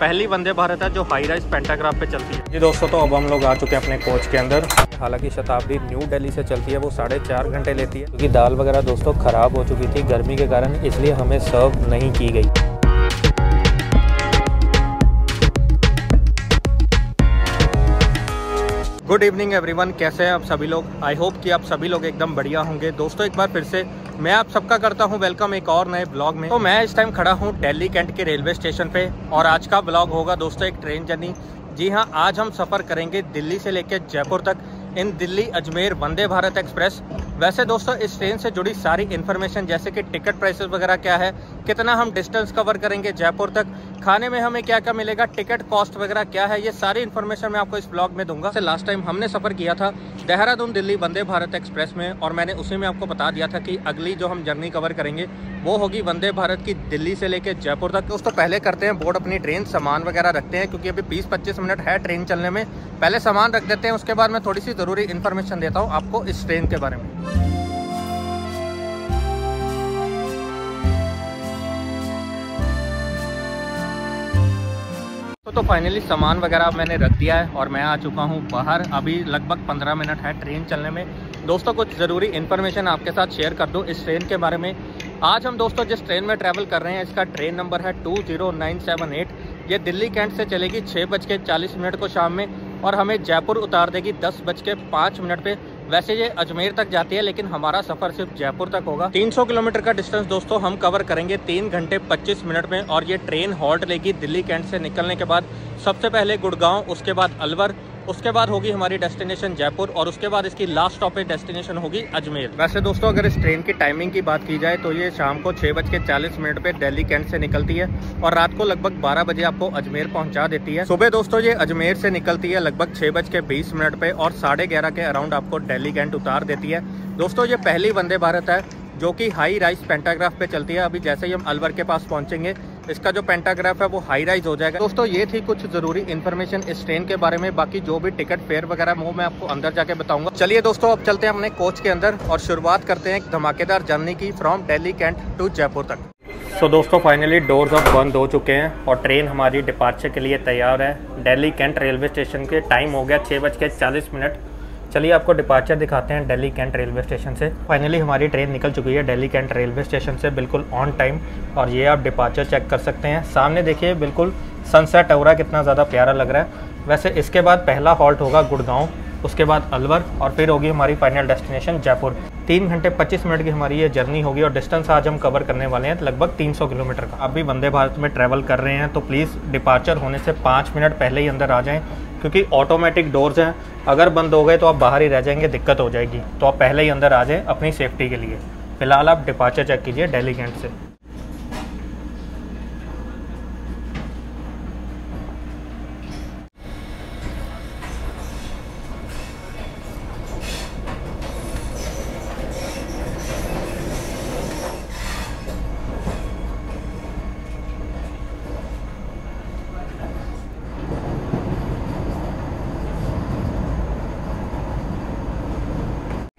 पहली वंदे भारत है जो हाई राइज पेंटाग्राफ पे चलती है। जी दोस्तों तो अब हम लोग आ चुके हैं अपने कोच के अंदर। हालाँकि शताब्दी न्यू दिल्ली से चलती है, वो साढ़े चार घंटे लेती है। क्योंकि दाल वगैरह दोस्तों ख़राब हो चुकी थी, गर्मी के कारण इसलिए हमें सर्व नहीं की गई। गुड इवनिंग एवरीवन कैसे हैं आप सभी लोग? आई होप कि आप सभी लोग एकदम बढ़िया होंगे। दोस्तों, एक बार फिर से मैं आप सबका करता हूँ वेलकम एक और नए ब्लॉग में। तो मैं इस टाइम खड़ा हूँ दिल्ली कैंट के रेलवे स्टेशन पे और आज का ब्लॉग होगा दोस्तों एक ट्रेन जर्नी जी हाँ आज हम सफ़र करेंगे दिल्ली से लेकर जयपुर तक इन दिल्ली अजमेर वंदे भारत एक्सप्रेस। वैसे दोस्तों, इस ट्रेन से जुड़ी सारी इन्फॉर्मेशन जैसे कि टिकट प्राइसेस वगैरह क्या है कितना हम डिस्टेंस कवर करेंगे जयपुर तक? खाने में हमें क्या क्या मिलेगा? टिकट कॉस्ट वगैरह क्या है? ये सारी इन्फॉर्मेशन मैं आपको इस ब्लॉग में दूँगा। लास्ट टाइम हमने सफ़र किया था देहरादून दिल्ली वंदे भारत एक्सप्रेस में और मैंने उसी में आपको बता दिया था कि अगली जो हम जर्नी कवर करेंगे, वो होगी वंदे भारत की दिल्ली से लेकर जयपुर तक। दोस्तों, पहले करते हैं बोर्ड अपनी ट्रेन सामान वगैरह रखते हैं, क्योंकि अभी बीस पच्चीस मिनट है ट्रेन चलने में। पहले सामान रख देते हैं, उसके बाद मैं थोड़ी सी ज़रूरी इन्फॉर्मेशन देता हूँ आपको इस ट्रेन के बारे में। तो तो फाइनली सामान वगैरह मैंने रख दिया है और मैं आ चुका हूँ बाहर। अभी लगभग 15 मिनट है ट्रेन चलने में। दोस्तों, कुछ ज़रूरी इन्फॉर्मेशन आपके साथ शेयर कर दूँ इस ट्रेन के बारे में। आज हम दोस्तों, जिस ट्रेन में ट्रैवल कर रहे हैं, इसका ट्रेन नंबर है टू ये दिल्ली कैंट से चलेगी छः बज के चालीस मिनट को शाम में और हमें जयपुर उतार देगी दस बज के पाँच मिनट पर वैसे ये अजमेर तक जाती है, लेकिन हमारा सफ़र सिर्फ़ जयपुर तक होगा। 300 किलोमीटर का डिस्टेंस दोस्तों हम कवर करेंगे तीन घंटे 25 मिनट में, और ये ट्रेन हॉल्ट लेगी दिल्ली कैंट से निकलने के बाद सबसे पहले गुड़गांव, उसके बाद अलवर उसके बाद होगी हमारी डेस्टिनेशन जयपुर और उसके बाद इसकी लास्ट स्टॉपेज डेस्टिनेशन होगी अजमेर। वैसे दोस्तों, अगर इस ट्रेन की टाइमिंग की बात की जाए तो ये शाम को छः बज के चालीस मिनट पे दिल्ली कैंट से निकलती है और रात को लगभग बारह बजे आपको अजमेर पहुँचा देती है। सुबह दोस्तों, ये अजमेर से निकलती है लगभग छः बज के बीस मिनट पे और साढ़े ग्यारह के अराउंड आपको दिल्ली कैंट उतार देती है। दोस्तों, ये पहली वंदे भारत है, जो कि हाई राइस पेंटाग्राफ पे चलती है। अभी जैसे ही हम अलवर के पास पहुँचेंगे इसका जो पेंटाग्राफ है वो हाई राइज हो जाएगा। दोस्तों ये थी कुछ ज़रूरी इन्फॉर्मेशन इस ट्रेन के बारे में। बाकी जो भी टिकट फेयर वगैरह वो मैं आपको अंदर जाके बताऊँगा। चलिए दोस्तों अब चलते हैं अपने कोच के अंदर और शुरुआत करते हैं धमाकेदार जर्नी की from Delhi Cantt to Jaipur तक। सो so, दोस्तों फाइनली डोर्स अब बंद हो चुके हैं और ट्रेन हमारी डिपार्चर के लिए तैयार है। दिल्ली कैंट रेलवे स्टेशन के टाइम हो गया छः बज के चालीस मिनट। चलिए आपको डिपार्चर दिखाते हैं दिल्ली कैंट रेलवे स्टेशन से। फाइनली हमारी ट्रेन निकल चुकी है दिल्ली कैंट रेलवे स्टेशन से, बिल्कुल ऑन टाइम और ये आप डिपार्चर चेक कर सकते हैं। सामने देखिए, बिल्कुल सनसेट हो रहा है कितना ज़्यादा प्यारा लग रहा है। वैसे इसके बाद पहला हॉल्ट होगा गुड़गांव। उसके बाद अलवर और फिर होगी हमारी फाइनल डेस्टिनेशन जयपुर। तीन घंटे पच्चीस मिनट की हमारी ये जर्नी होगी और डिस्टेंस आज हम कवर करने वाले हैं लगभग 300 किलोमीटर का। आप भी वंदे भारत में ट्रैवल कर रहे हैं तो प्लीज़ डिपार्चर होने से पाँच मिनट पहले ही अंदर आ जाएँ, क्योंकि ऑटोमेटिक डोर्स हैं। अगर बंद हो गए तो आप बाहर ही रह जाएँगे, दिक्कत हो जाएगी। तो आप पहले ही अंदर आ जाएँ अपनी सेफ्टी के लिए। फ़िलहाल आप डिपार्चर चेक कीजिए डेली से।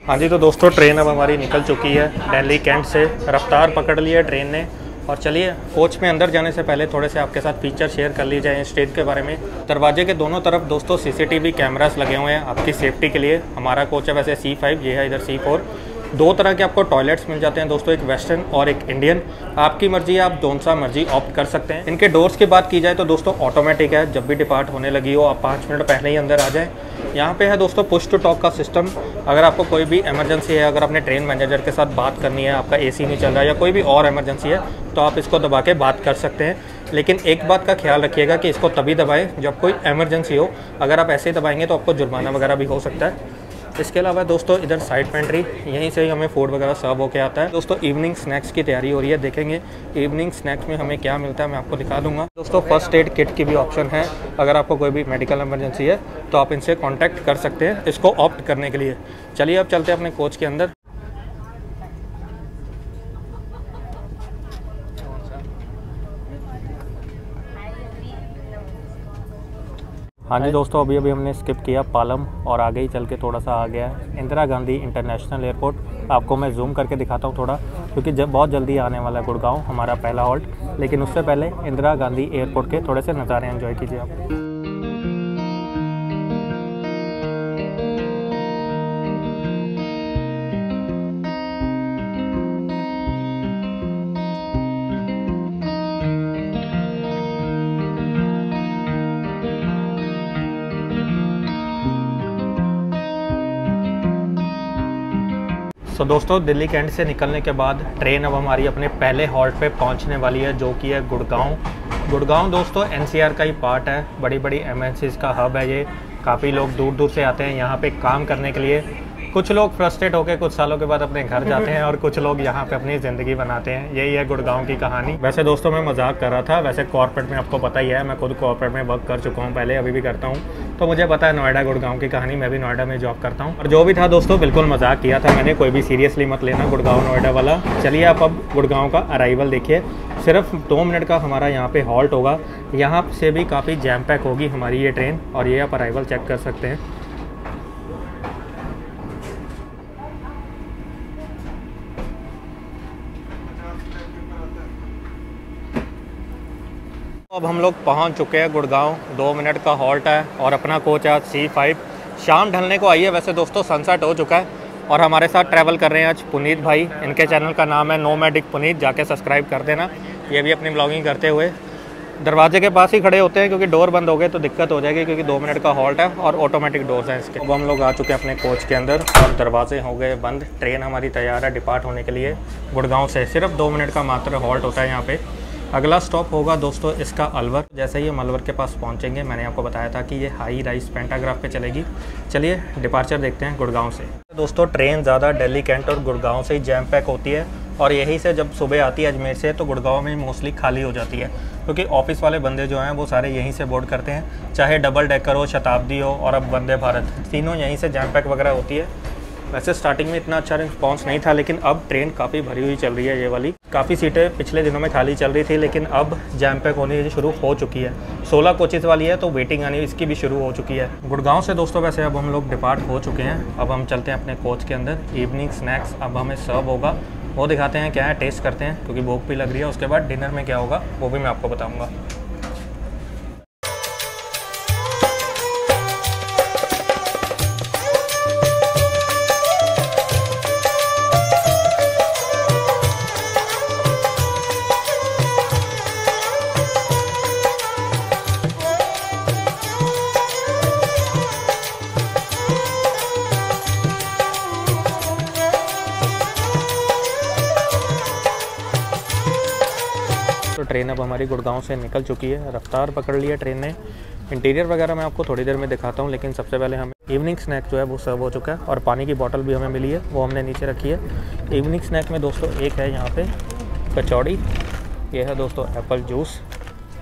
हाँ जी तो दोस्तों ट्रेन अब हमारी निकल चुकी है। दिल्ली कैंट से रफ्तार पकड़ लिया ट्रेन ने। और चलिए कोच में अंदर जाने से पहले थोड़े से आपके साथ फीचर शेयर कर ली जाए स्टेज के बारे में। दरवाजे के दोनों तरफ़ दोस्तों सीसीटीवी कैमरास लगे हुए हैं आपकी सेफ्टी के लिए। हमारा कोच है वैसे सी फाइव ये है इधर सी फोर दो तरह के आपको टॉयलेट्स मिल जाते हैं दोस्तों, एक वेस्टर्न और एक इंडियन आपकी मर्ज़ी आप जोन सा मर्ज़ी ऑप्ट कर सकते हैं। इनके डोर्स की बात की जाए तो दोस्तों ऑटोमेटिक है। जब भी डिपार्ट होने लगी हो, आप पाँच मिनट पहले ही अंदर आ जाएँ। यहाँ पे है दोस्तों पुश टू टॉक का सिस्टम अगर आपको कोई भी इमरजेंसी है, अगर आपने ट्रेन मैनेजर के साथ बात करनी है, आपका एसी नहीं चल रहा है या कोई भी और इमरजेंसी है तो आप इसको दबा के बात कर सकते हैं। लेकिन एक बात का ख्याल रखिएगा कि इसको तभी दबाएँ जब कोई एमरजेंसी हो। अगर आप ऐसे ही दबाएँगे तो आपको जुर्माना वगैरह भी हो सकता है। इसके अलावा दोस्तों, इधर साइड पेंट्री यहीं से ही हमें फ़ूड वगैरह सर्व होकर आता है। दोस्तों इवनिंग स्नैक्स की तैयारी हो रही है, देखेंगे इवनिंग स्नैक्स में हमें क्या मिलता है, मैं आपको दिखा दूँगा। दोस्तों फ़र्स्ट एड किट की भी ऑप्शन है। अगर आपको कोई भी मेडिकल इमरजेंसी है तो आप इनसे कॉन्टैक्ट कर सकते हैं, इसको ऑप्ट करने के लिए। चलिए, अब चलते हैं अपने कोच के अंदर। हाँ जी दोस्तों, अभी अभी हमने स्किप किया पालम और आगे ही चल के थोड़ा सा आ गया इंदिरा गांधी इंटरनेशनल एयरपोर्ट आपको मैं जूम करके दिखाता हूँ थोड़ा, क्योंकि जब बहुत जल्दी आने वाला है गुड़गांव, हमारा पहला हॉल्ट लेकिन उससे पहले इंदिरा गांधी एयरपोर्ट के थोड़े से नज़ारे एंजॉय कीजिए आप। सो so, दोस्तों दिल्ली कैंट से निकलने के बाद ट्रेन अब हमारी अपने पहले हॉल्ट पे पहुँचने वाली है जो कि है गुड़गांव। गुड़गांव दोस्तों एनसीआर का ही पार्ट है। बड़ी बड़ी एम का हब है ये। काफ़ी लोग दूर दूर से आते हैं यहाँ पे काम करने के लिए। कुछ लोग फ्रस्ट्रेट होकर कुछ सालों के बाद अपने घर जाते हैं और कुछ लोग यहाँ पे अपनी ज़िंदगी बनाते हैं। यही है गुड़गांव की कहानी। वैसे दोस्तों मैं मज़ाक कर रहा था। वैसे कॉर्पोरेट में आपको पता ही है मैं खुद कॉर्पोरेट में वर्क कर चुका हूँ। पहले अभी भी करता हूँ। तो मुझे पता है नोएडा, गुड़गांव की कहानी, मैं भी नोएडा में जॉब करता हूँ। और जो भी था दोस्तों, बिल्कुल मज़ाक किया था मैंने, कोई भी सीरियसली मत लेना, गुड़गांव, नोएडा वाला। चलिए आप अब गुड़गांव का अराइवल देखिए। सिर्फ़ दो मिनट का हमारा यहाँ पे हॉल्ट होगा। यहाँ से भी काफ़ी जैम पैक होगी हमारी ये ट्रेन और ये आप अराइवल चेक कर सकते हैं। अब हम लोग पहुँच चुके हैं गुड़गांव। दो मिनट का हॉल्ट है और अपना कोच है सी फाइव शाम ढलने को आई है वैसे दोस्तों सनसेट हो चुका है और हमारे साथ ट्रैवल कर रहे हैं आज पुनीत भाई। इनके चैनल का नाम है नो मैडिक पुनीत जाके सब्सक्राइब कर देना। ये भी अपनी ब्लॉगिंग करते हुए। दरवाजे के पास ही खड़े होते हैं क्योंकि डोर बंद हो गए तो दिक्कत हो जाएगी क्योंकि दो मिनट का हॉल्ट है और ऑटोमेटिक डोर्स हैं इसके। अब हम लोग आ चुके हैं अपने कोच के अंदर और दरवाजे हो गए बंद। ट्रेन हमारी तैयार है डिपार्ट होने के लिए। गुड़गांव से सिर्फ़ दो मिनट का मात्र हॉल्ट होता है यहाँ पे। अगला स्टॉप होगा दोस्तों इसका अलवर। जैसे ही हम अलवर के पास पहुँचेंगे, मैंने आपको बताया था कि ये हाई राइस पेंटाग्राफ पे चलेगी। चलिए डिपार्चर देखते हैं गुड़गांव से। दोस्तों ट्रेन ज़्यादा दिल्ली कैंट और गुड़गांव से ही जैम पैक होती है और यहीं से जब सुबह आती है अजमेर से तो गुड़गांव में मोस्टली खाली हो जाती है। क्योंकि ऑफ़िस वाले बंदे जो हैं, वो सारे यहीं से बोर्ड करते हैं। चाहे डबल डेकर हो, शताब्दी हो और अब वंदे भारत, तीनों यहीं से जैम पैक वगैरह होती है। वैसे स्टार्टिंग में इतना अच्छा रिस्पॉन्स नहीं था, लेकिन अब ट्रेन काफ़ी भरी हुई चल रही है ये वाली। काफ़ी सीटें पिछले दिनों में खाली चल रही थी, लेकिन अब जैम पैक होनी शुरू हो चुकी है। 16 कोचेज वाली है तो वेटिंग आनी इसकी भी शुरू हो चुकी है। गुड़गांव से दोस्तों वैसे अब हम लोग डिपार्ट हो चुके हैं। अब हम चलते हैं अपने कोच के अंदर। इवनिंग स्नैक्स अब हमें सर्व होगा। वो दिखाते हैं क्या है टेस्ट करते हैं, क्योंकि भूख भी लग रही है। उसके बाद डिनर में क्या होगा, वो भी मैं आपको बताऊँगा। ट्रेन अब हमारी गुड़गांव से निकल चुकी है। रफ्तार पकड़ लिया ट्रेन ने। इंटीरियर वगैरह मैं आपको थोड़ी देर में दिखाता हूँ, लेकिन सबसे पहले हमें इवनिंग स्नैक जो है वो सर्व हो चुका है और पानी की बॉटल भी हमें मिली है, वो हमने नीचे रखी है। इवनिंग स्नैक में दोस्तों एक है यहाँ पे कचौड़ी, ये है दोस्तों एप्पल जूस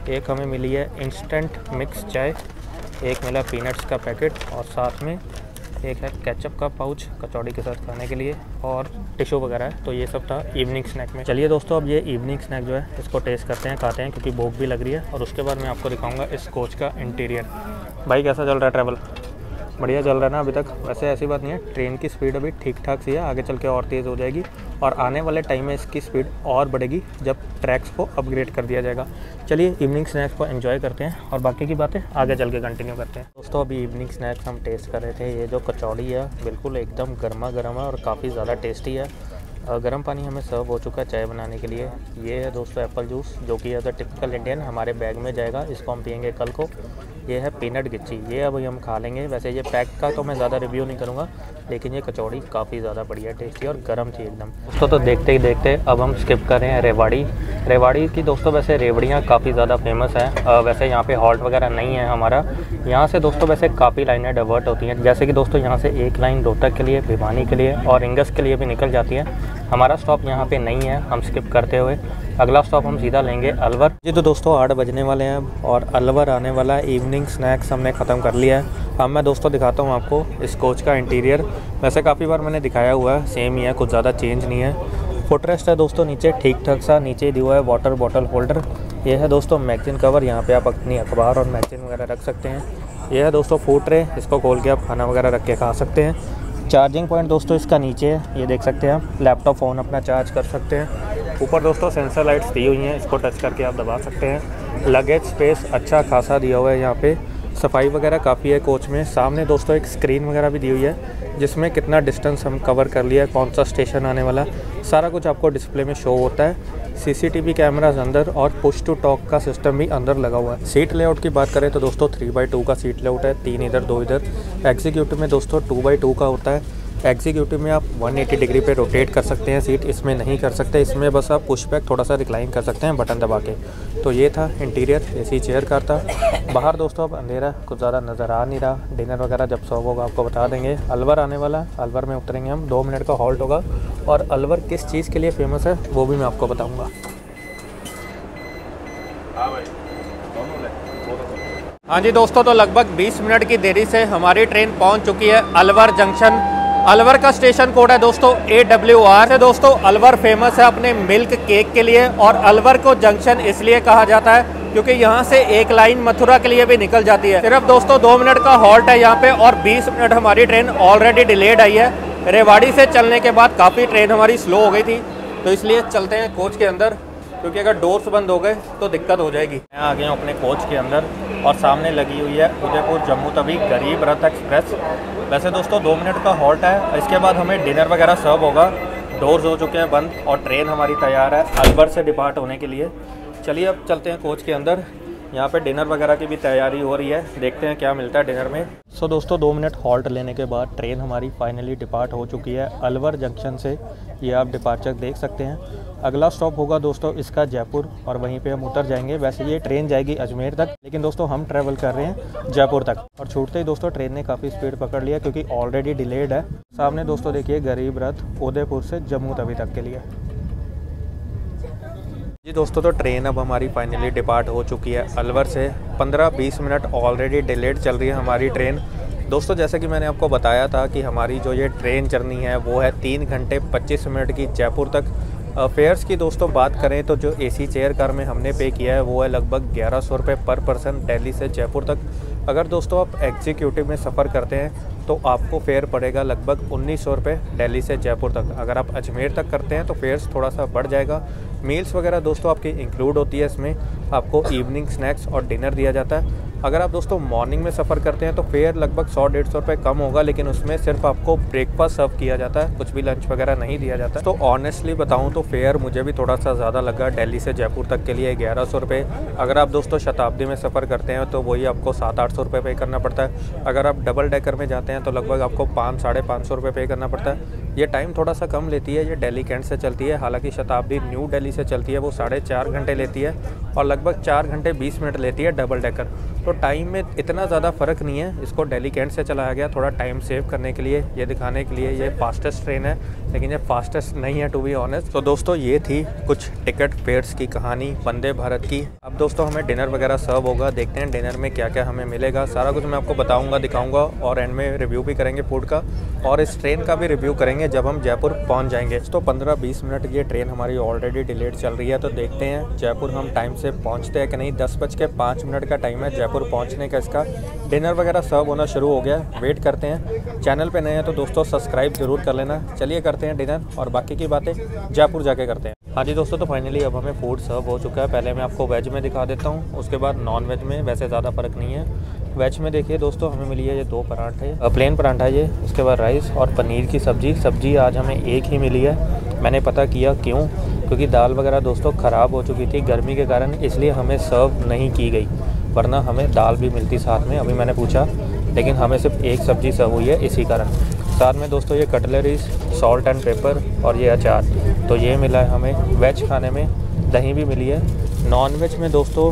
एक हमें मिली है इंस्टेंट मिक्स चाय, एक मिला पीनट्स का पैकेट और साथ में एक है कैचअप का पाउच कचौड़ी के साथ खाने के लिए और टिशू वगैरह है तो ये सब था इवनिंग स्नैक में। चलिए दोस्तों, अब ये इवनिंग स्नैक जो है, इसको टेस्ट करते हैं, खाते हैं, क्योंकि भूख भी लग रही है। और उसके बाद मैं आपको दिखाऊँगा इस कोच का इंटीरियर भाई, कैसा चल रहा है ट्रैवल बढ़िया चल रहा है ना अभी तक। वैसे ऐसी बात नहीं है, ट्रेन की स्पीड अभी ठीक ठाक सी है, आगे चल के और तेज़ हो जाएगी और आने वाले टाइम में इसकी स्पीड और बढ़ेगी जब ट्रैक्स को अपग्रेड कर दिया जाएगा। चलिए इवनिंग स्नैक्स को एंजॉय करते हैं और बाकी की बातें आगे चल के कंटिन्यू करते हैं। दोस्तों, अभी इवनिंग स्नैक्स हम टेस्ट कर रहे थे, ये जो कचौड़ी है, बिल्कुल एकदम गर्मा गर्म है और काफ़ी ज़्यादा टेस्टी है। गर्म पानी हमें सर्व हो चुका है चाय बनाने के लिए। ये है दोस्तों एप्पल जूस जो कि एज अ टिपिकल इंडियन हमारे बैग में जाएगा, इसको हम पियेंगे कल को। ये है पीनट गिच्ची। ये अभी हम खा लेंगे। वैसे ये पैक का तो मैं ज़्यादा रिव्यू नहीं करूँगा, लेकिन ये कचौड़ी काफ़ी ज़्यादा बढ़िया टेस्टी और गर्म थी एकदम। दोस्तों तो देखते ही देखते अब हम स्किप कर रहे हैं रेवाड़ी। रेवाड़ी की दोस्तों, वैसे रेवड़ियाँ काफ़ी ज़्यादा फ़ेमस है। वैसे यहाँ पे हॉल्ट वगैरह नहीं है हमारा। यहाँ से दोस्तों, वैसे काफ़ी लाइनें डाइवर्ट होती हैं। जैसे कि दोस्तों, यहाँ से एक लाइन रोहतक के लिए, भिवानी के लिए और इंगस के लिए भी निकल जाती है। हमारा स्टॉप यहाँ पे नहीं है, हम स्किप करते हुए। अगला स्टॉप हम सीधा लेंगे अलवर। जी तो दोस्तों, आठ बजने वाले हैं और अलवर आने वाला इवनिंग स्नैक्स हमने ख़त्म कर लिया है। अब मैं दोस्तों दिखाता हूँ आपको इस कोच का इंटीरियर वैसे काफ़ी बार मैंने दिखाया हुआ है सेम ही है, कुछ ज़्यादा चेंज नहीं है। फुटरेस्ट है दोस्तों, नीचे ठीक ठाक सा, नीचे दिया हुआ है वाटर बॉटल होल्डर ये है दोस्तों मैगजीन कवर यहाँ पे आप अपनी अखबार और मैगजीन वगैरह रख सकते हैं। ये है दोस्तों फ़ूड ट्रे इसको खोल के आप खाना वगैरह रख के खा सकते हैं। चार्जिंग पॉइंट दोस्तों इसका नीचे है, ये देख सकते हैं आप, लैपटॉप फ़ोन अपना चार्ज कर सकते हैं। ऊपर दोस्तों सेंसर लाइट्स दी हुई हैं, इसको टच करके आप दबा सकते हैं। लगेज स्पेस अच्छा खासा दिया हुआ है यहाँ पे। सफ़ाई वगैरह काफ़ी है कोच में। सामने दोस्तों एक स्क्रीन वगैरह भी दी हुई है, जिसमें कितना डिस्टेंस हम कवर कर लिया कौन सा स्टेशन आने वाला सारा कुछ आपको डिस्प्ले में शो होता है। सीसीटीवी कैमराज अंदर और पुश टू टॉक का सिस्टम भी अंदर लगा हुआ है। सीट लेआउट की बात करें तो दोस्तों थ्री बाई टू का सीट लेआउट है, तीन इधर, दो इधर। एग्जीक्यूटिव में दोस्तों टू बाई टू का होता है। एग्जीक्यूटिव में आप 180 डिग्री पे रोटेट कर सकते हैं सीट इसमें नहीं कर सकते इसमें बस आप पुश बैक थोड़ा सा रिक्लाइन कर सकते हैं बटन दबा के। तो ये था इंटीरियर एसी चेयर कार था। बाहर दोस्तों अब अंधेरा कुछ ज़्यादा नज़र आ नहीं रहा। डिनर वगैरह जब सब होगा आपको बता देंगे। अलवर आने वाला है अलवर में उतरेंगे हम। दो मिनट का हॉल्ट होगा। और अलवर किस चीज़ के लिए फ़ेमस है वो भी मैं आपको बताऊँगा। हाँ जी दोस्तों तो लगभग 20 मिनट की देरी से हमारी ट्रेन पहुँच चुकी है अलवर जंक्शन अलवर का स्टेशन कोड है दोस्तों ए डब्ल्यू आर है दोस्तों, अलवर फ़ेमस है अपने मिल्क केक के लिए और अलवर को जंक्शन इसलिए कहा जाता है क्योंकि यहाँ से एक लाइन मथुरा के लिए भी निकल जाती है। सिर्फ़ दोस्तों, दो मिनट का हॉल्ट है यहाँ पे और 20 मिनट हमारी ट्रेन ऑलरेडी डिलेड आई है। रेवाड़ी से चलने के बाद काफ़ी ट्रेन हमारी स्लो हो गई थी। तो इसलिए चलते हैं कोच के अंदर। क्योंकि अगर डोर्स बंद हो गए तो दिक्कत हो जाएगी। मैं आ गया हूँ अपने कोच के अंदर और सामने लगी हुई है उदयपुर जम्मू तभी गरीब रथ एक्सप्रेस। वैसे दोस्तों, दो मिनट का हॉल्ट है। इसके बाद हमें डिनर वगैरह सर्व होगा। डोर्स हो चुके हैं बंद और ट्रेन हमारी तैयार है। अलवर से डिपार्ट होने के लिए। चलिए अब चलते हैं कोच के अंदर। यहाँ पे डिनर वगैरह की भी तैयारी हो रही है। देखते हैं क्या मिलता है डिनर में। सो so, दोस्तों दो मिनट हॉल्ट लेने के बाद ट्रेन हमारी फाइनली डिपार्ट हो चुकी है अलवर जंक्शन से। ये आप डिपार्चर देख सकते हैं। अगला स्टॉप होगा दोस्तों इसका जयपुर और वहीं पे हम उतर जाएँगे। वैसे ये ट्रेन जाएगी अजमेर तक लेकिन दोस्तों हम ट्रैवल कर रहे हैं जयपुर तक। और छूटते ही दोस्तों ट्रेन ने काफ़ी स्पीड पकड़ लिया क्योंकि ऑलरेडी डिलेड है। सामने दोस्तों देखिए गरीब रथ उदयपुर से जम्मू तवी तक के लिए। जी दोस्तों तो ट्रेन अब हमारी फाइनली डिपार्ट हो चुकी है अलवर से। 15-20 मिनट ऑलरेडी डिलेड चल रही है हमारी ट्रेन दोस्तों, जैसे कि मैंने आपको बताया था कि हमारी जो ये ट्रेन जर्नी है, वो है तीन घंटे 25 मिनट की जयपुर तक। फेयर्स की दोस्तों बात करें तो जो एसी चेयर कार में हमने पे किया है, वो है लगभग ग्यारह सौ रुपये पर पर्सन दिल्ली से जयपुर तक। अगर दोस्तों आप एग्जीक्यूटिव में सफ़र करते हैं तो आपको फेयर पड़ेगा लगभग उन्नीस सौ रुपये दिल्ली से जयपुर तक। अगर आप अजमेर तक करते हैं तो फेयर्स थोड़ा सा बढ़ जाएगा। मील्स वगैरह दोस्तों आपकी इंक्लूड होती है इसमें। आपको इवनिंग स्नैक्स और डिनर दिया जाता है। अगर आप दोस्तों मॉर्निंग में सफ़र करते हैं तो फेयर लगभग सौ, डेढ़ सौ रुपये कम होगा, लेकिन उसमें सिर्फ़ आपको ब्रेकफास्ट सर्व किया जाता है। कुछ भी लंच वगैरह नहीं दिया जाता। तो ऑनेस्टली बताऊँ तो फेयर मुझे भी थोड़ा सा ज़्यादा लगा दिल्ली से जयपुर तक के लिए ग्यारह सौ रुपये अगर आप दोस्तों शताब्दी में सफ़र करते हैं तो वही आपको सात, आठ सौ रुपये पे करना पड़ता है। अगर आप डबल डेकर में जाते हैं तो लगभग आपको पाँच, साढ़े पाँच सौ रुपये पे करना पड़ता है। ये टाइम थोड़ा सा कम लेती है, ये दिल्ली कैंट से चलती है। हालाँकि शताब्दी न्यू दिल्ली से चलती है, वो साढ़े चार घंटे लेती है और लगभग चार घंटे बीस मिनट लेती है डबल डेकर तो टाइम में इतना ज़्यादा फ़र्क नहीं है, इसको दिल्ली कैंट से चलाया गया थोड़ा टाइम सेव करने के लिए, ये दिखाने के लिए ये फास्टेस्ट ट्रेन है, लेकिन ये फास्टेस्ट नहीं है टू बी ऑनेस्ट तो दोस्तों, ये थी कुछ टिकट फेयर्स की कहानी वंदे भारत की। अब दोस्तों, हमें डिनर वगैरह सर्व होगा, देखते हैं डिनर में क्या क्या हमें मिलेगा। सारा कुछ मैं आपको बताऊँगा, दिखाऊँगा और एंड में रिव्यू भी करेंगे फ़ूड का। और इस ट्रेन का भी रिव्यू करेंगे। जब हम जयपुर पहुँच जाएँगे। तो पंद्रह बीस मिनट ये ट्रेन हमारी ऑलरेडी डिलेड चल रही है तो देखते हैं जयपुर हम टाइम से पहुँचते हैं कि नहीं। दस बज के पाँच मिनट का टाइम है जयपुर पहुँचने का इसका। डिनर वगैरह सर्व होना शुरू हो गया वेट करते हैं। चैनल पे नए हैं तो दोस्तों सब्सक्राइब ज़रूर कर लेना। चलिए करते हैं डिनर और बाकी की बातें जयपुर जाके करते हैं। हाँ जी दोस्तों तो फाइनली अब हमें फ़ूड सर्व हो चुका है। पहले मैं आपको वेज में दिखा देता हूँ, उसके बाद नॉन वेज में। वैसे ज़्यादा फ़र्क नहीं है। वेज में देखिए दोस्तों, हमें मिली है ये दो पराठे। प्लेन पराठा ये, उसके बाद राइस और पनीर की सब्ज़ी। सब्ज़ी आज हमें एक ही मिली है। मैंने पता किया क्यों? क्योंकि दाल वगैरह दोस्तों ख़राब हो चुकी थी गर्मी के कारण, इसलिए हमें सर्व नहीं की गई। वरना हमें दाल भी मिलती साथ में, अभी मैंने पूछा। लेकिन हमें सिर्फ़ एक सब्ज़ी सर्व हुई है इसी कारण। साथ में दोस्तों ये कटलरीज सॉल्ट एंड पेपर और ये अचार। तो ये मिला है हमें वेज खाने में। दही भी मिली है। नॉन वेज में दोस्तों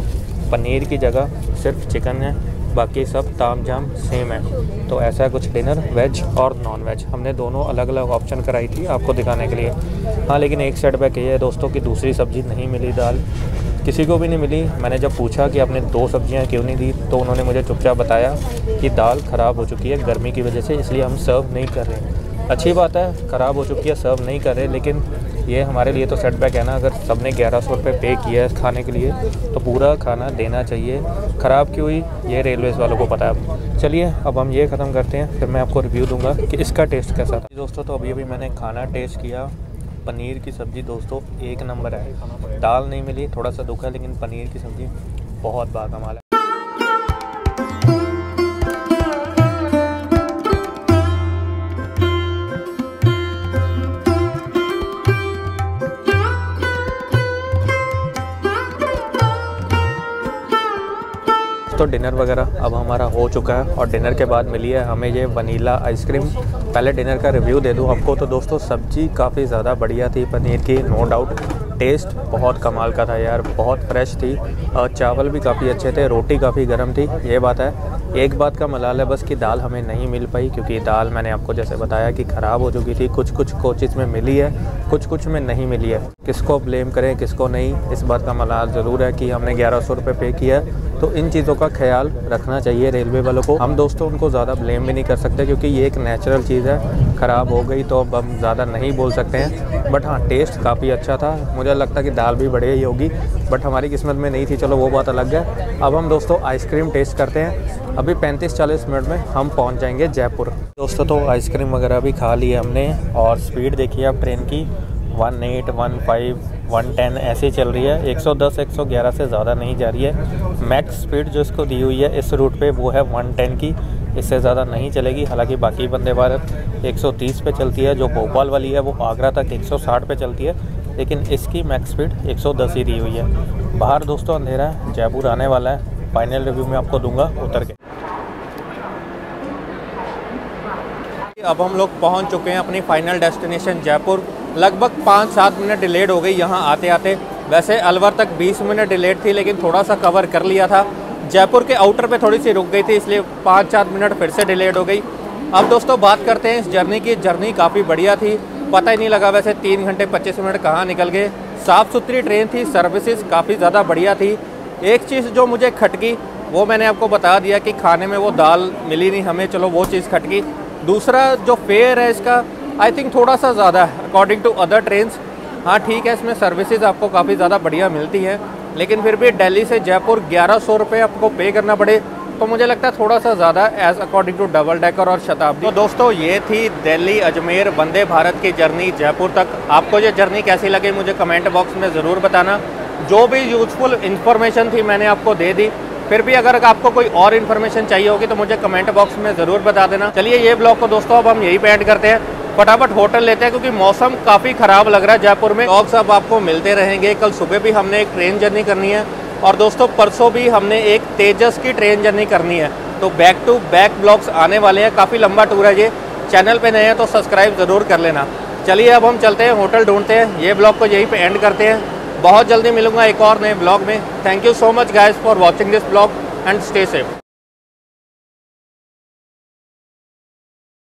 पनीर की जगह सिर्फ़ चिकन है। बाकी सब ताम जाम सेम है। तो ऐसा कुछ डिनर वेज और नॉन वेज हमने दोनों अलग अलग ऑप्शन कराई थी आपको दिखाने के लिए। हाँ लेकिन एक सेट सेटबैक ये है, दोस्तों, की दूसरी सब्ज़ी नहीं मिली दाल। किसी को भी नहीं मिली। मैंने जब पूछा कि आपने दो सब्ज़ियाँ क्यों नहीं दी तो उन्होंने मुझे चुपचाप बताया कि दाल ख़राब हो चुकी है गर्मी की वजह से, इसलिए हम सर्व नहीं कर रहे अच्छी बात है, ख़राब हो चुकी है सर्व नहीं कर रहे, लेकिन ये हमारे लिए तो सेटबैक है ना। अगर सबने ग्यारह सौ रुपये पे किया है खाने के लिए तो पूरा खाना देना चाहिए। ख़राब क्यों हुई? ये रेलवेज़ वालों को पता है चलिए, अब हम ये ख़त्म करते हैं, फिर मैं आपको रिव्यू दूँगा कि इसका टेस्ट कैसा था। दोस्तों तो अभी अभी मैंने खाना टेस्ट किया। पनीर की सब्ज़ी दोस्तों, एक नंबर है। दाल नहीं मिली, थोड़ा सा दुख है, लेकिन पनीर की सब्ज़ी बहुत बाकमाल है। तो डिनर वगैरह अब हमारा हो चुका है और डिनर के बाद मिली है हमें ये वनीला आइसक्रीम। पहले डिनर का रिव्यू दे दूँ आपको तो दोस्तों, सब्ज़ी काफ़ी ज़्यादा बढ़िया थी, पनीर की नो डाउट टेस्ट बहुत कमाल का था यार, बहुत फ्रेश थी। और चावल भी काफ़ी अच्छे थे, रोटी काफ़ी गर्म थी, ये बात है। एक बात का मलाल है, बस कि दाल हमें नहीं मिल पाई, क्योंकि दाल मैंने आपको जैसे बताया कि ख़राब हो चुकी थी। कुछ कुछ कोचिज़ में मिली है कुछ कुछ में नहीं मिली है। किसको ब्लेम करें, किसको नहीं, इस बात का मलाल ज़रूर है कि हमने ग्यारह सौ रुपये पे किया तो इन चीज़ों का ख्याल रखना चाहिए रेलवे वालों को। हम दोस्तों उनको ज़्यादा ब्लेम भी नहीं कर सकते, क्योंकि ये एक नेचुरल चीज़ है। ख़राब हो गई तो अब हम ज़्यादा नहीं बोल सकते हैं। बट हाँ टेस्ट काफ़ी अच्छा था। मुझे लगता कि दाल भी बढ़िया ही होगी, बट हमारी किस्मत में नहीं थी। चलो, वो बात अलग है। अब हम दोस्तों आइसक्रीम टेस्ट करते हैं। अभी 35-40 मिनट में हम पहुँच जाएँगे जयपुर। दोस्तों तो आइसक्रीम वगैरह भी खा ली हमने और स्पीड देखिए आप ट्रेन की। One eight, one five, one ten ऐसे चल रही है। एक सौ दस, एक सौ ग्यारह से ज़्यादा नहीं जा रही है। मैक्स स्पीड जो इसको दी हुई है इस रूट पे, वो है वन टेन की। इससे ज़्यादा नहीं चलेगी। हालाँकि बाकी वंदे भारत 130 पे चलती है, जो भोपाल वाली है, वो आगरा तक 160 पे चलती है। लेकिन इसकी मैक्स स्पीड 110 ही दी हुई है। बाहर दोस्तों, अंधेरा है। जयपुर आने वाला है। फाइनल रिव्यू में आपको दूँगा, उतर के। अब हम लोग पहुँच चुके हैं अपनी फाइनल डेस्टिनेशन जयपुर। लगभग पाँच सात मिनट डिलेड हो गई यहाँ आते आते वैसे अलवर तक 20 मिनट डिलेड थी, लेकिन थोड़ा सा कवर कर लिया था। जयपुर के आउटर पे थोड़ी सी रुक गई थी, इसलिए पाँच सात मिनट फिर से डिलेड हो गई। अब दोस्तों बात करते हैं इस जर्नी की। जर्नी काफ़ी बढ़िया थी। पता ही नहीं लगा वैसे तीन घंटे पच्चीस मिनट कहाँ निकल गए। साफ़ सुथरी ट्रेन थी सर्विसेज़ काफ़ी ज़्यादा बढ़िया थी। एक चीज़ जो मुझे खटकी, वो मैंने आपको बता दिया कि खाने में वो दाल मिली नहीं हमें। चलो वो चीज़ खटकी। दूसरा जो फेयर है इसका आई थिंक थोड़ा सा ज़्यादा है अकॉर्डिंग टू अदर ट्रेन हाँ ठीक है, इसमें सर्विसेज़ आपको काफ़ी ज़्यादा बढ़िया मिलती है, लेकिन फिर भी दिल्ली से जयपुर ग्यारह सौ रुपये आपको पे करना पड़े। तो मुझे लगता है थोड़ा सा ज़्यादा as according to double decker और शताब्दी। तो दोस्तों, ये थी दिल्ली अजमेर वंदे भारत की जर्नी जयपुर तक। आपको ये जर्नी कैसी लगी, मुझे कमेंट बॉक्स में ज़रूर बताना। जो भी यूजफुल इन्फॉर्मेशन थी मैंने आपको दे दी। फिर भी अगर आपको कोई और इन्फॉर्मेशन चाहिए होगी तो मुझे कमेंट बॉक्स में ज़रूर बता देना। चलिए ये ब्लॉग को दोस्तों, अब हम यही पे एंड करते हैं। फटाफट होटल लेते हैं, क्योंकि मौसम काफ़ी ख़राब लग रहा है जयपुर में। ब्लॉग्स अब आपको मिलते रहेंगे। कल सुबह भी हमने एक ट्रेन जर्नी करनी है। और दोस्तों, परसों भी हमने एक तेजस की ट्रेन जर्नी करनी है। तो बैक टू बैक ब्लॉग्स आने वाले हैं। काफ़ी लंबा टूर है ये। चैनल पे नए हैं तो सब्सक्राइब ज़रूर कर लेना। चलिए अब हम चलते हैं होटल ढूंढते हैं। ये ब्लॉग को यहीं पे एंड करते हैं। बहुत जल्दी मिलूँगा एक और नए ब्लॉग में। Thank you so much guys for watching this blog and stay safe